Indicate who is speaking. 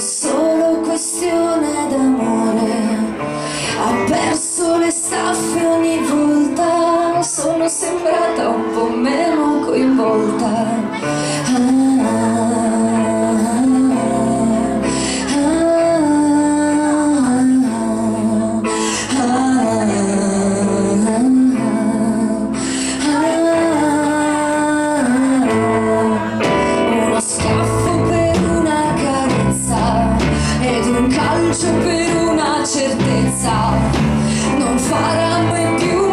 Speaker 1: solo questione d'amore ha perso le staffe ogni volta sono sembrata un po' meno coinvolta ah, ah, ah, calcio per una certezza. Non farà mai più